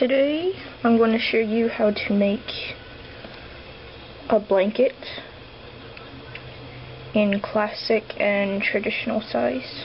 Today I'm going to show you how to make a blanket in classic and traditional size.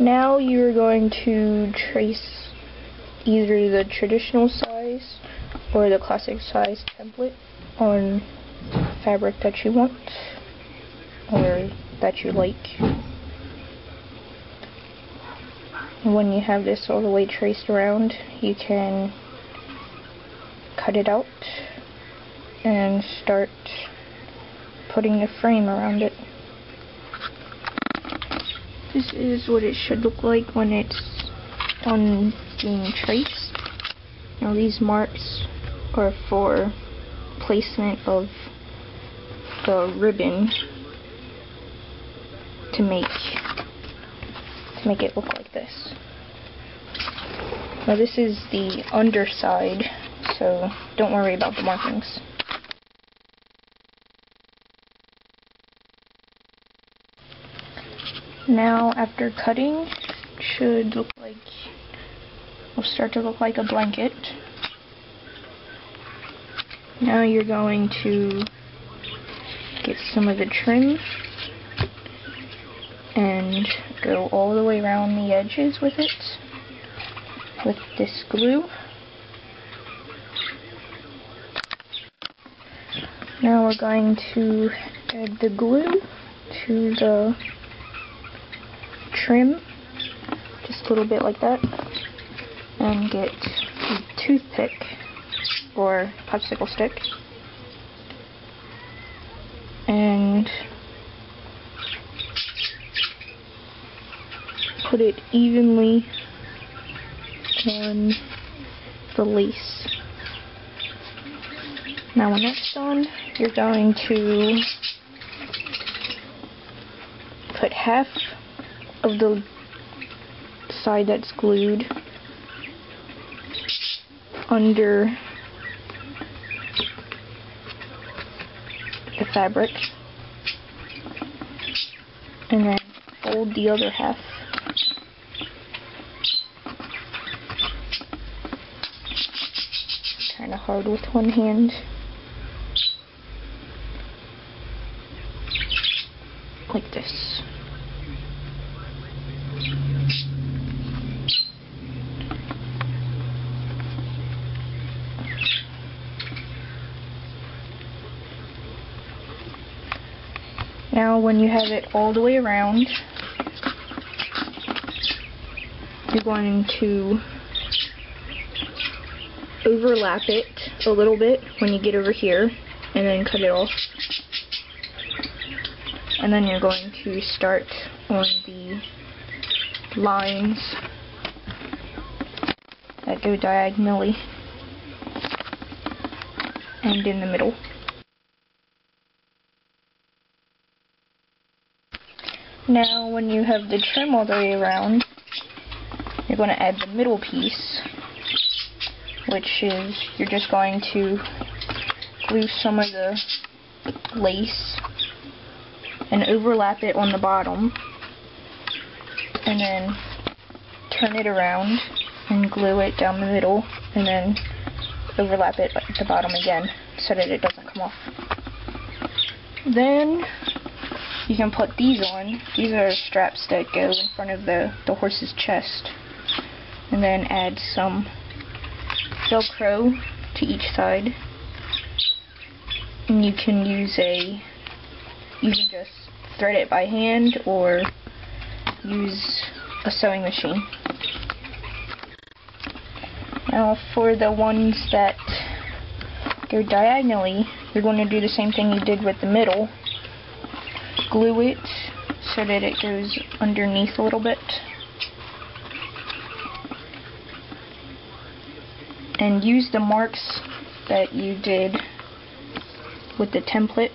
Now you're going to trace either the traditional size or the classic size template on fabric that you want or that you like. When you have this all the way traced around, you can cut it out and start putting a frame around it. This is what it should look like when it's done being traced. Now these marks are for placement of the ribbon to make to make it look like this. Now this is the underside, so don't worry about the markings. Now after cutting, should look like, will start to look like a blanket. Now you're going to get some of the trim and go all the way around the edges with it with this glue. Now we're going to add the glue to the trim, just a little bit like that, and get a toothpick or popsicle stick, and put it evenly on the lace. Now when that's done, you're going to put half of the side that's glued under the fabric. And then fold the other half. Kind of hard with one hand. Like this Now when you have it all the way around, you're going to overlap it a little bit when you get over here and then cut it off. And then you're going to start on the lines that go diagonally and in the middle. Now when you have the trim all the way around, you're going to add the middle piece, which is you're just going to glue some of the lace and overlap it on the bottom, and then turn it around and glue it down the middle, and then overlap it at the bottom again so that it doesn't come off. Then you can put these on. These are straps that go in front of the, the horse's chest. And then add some Velcro to each side. And you can use a, you can just thread it by hand or use a sewing machine. Now for the ones that go diagonally, you're going to do the same thing you did with the middle. Glue it so that it goes underneath a little bit. And use the marks that you did with the template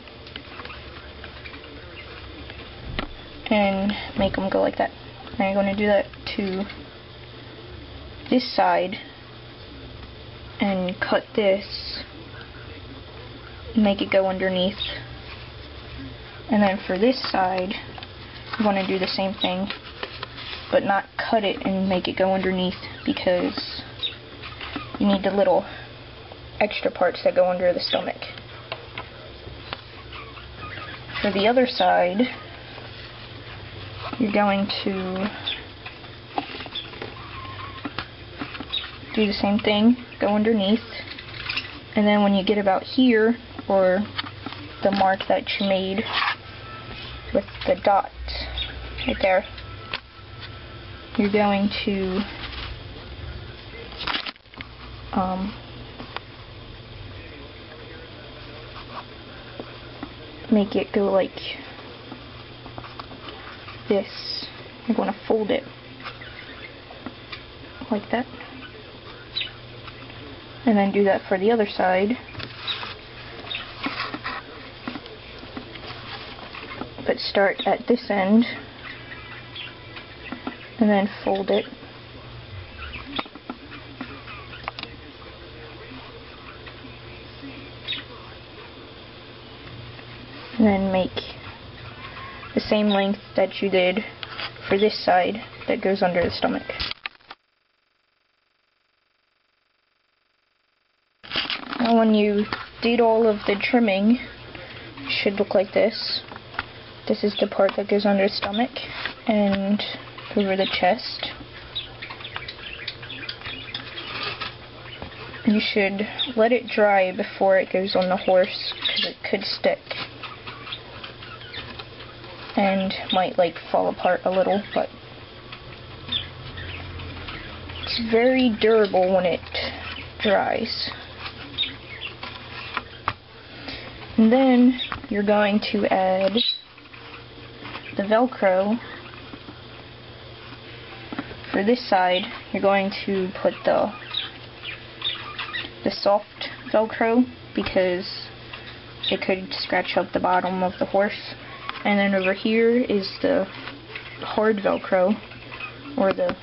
and make them go like that. Now you're going to do that to this side and cut this make it go underneath and then for this side you want to do the same thing but not cut it and make it go underneath because you need the little extra parts that go under the stomach. For the other side you're going to do the same thing, go underneath, and then when you get about here, or the mark that you made with the dot right there, you're going to um, make it go like this. You're going to fold it like that and then do that for the other side. Start at this end and then fold it. And then make the same length that you did for this side that goes under the stomach. Now when you did all of the trimming, it should look like this. This is the part that goes under the stomach and over the chest. You should let it dry before it goes on the horse because it could stick and might like fall apart a little but it's very durable when it dries. And then you're going to add Velcro. For this side, you're going to put the the soft Velcro because it could scratch up the bottom of the horse. And then over here is the hard Velcro, or the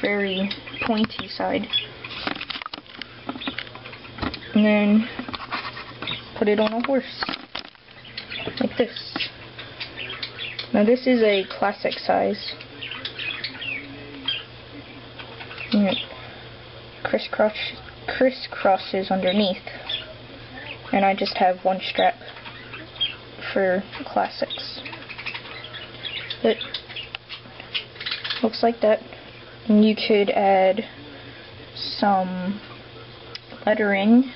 very pointy side. And then put it on a horse. Like this. Now this is a classic size. It crisscross crisscrosses underneath. And I just have one strap for classics. But looks like that. And you could add some lettering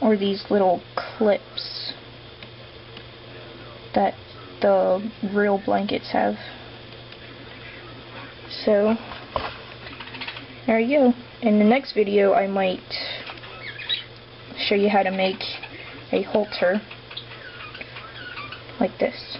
or these little clips that the real blankets have. So, there you go. In the next video, I might show you how to make a halter like this.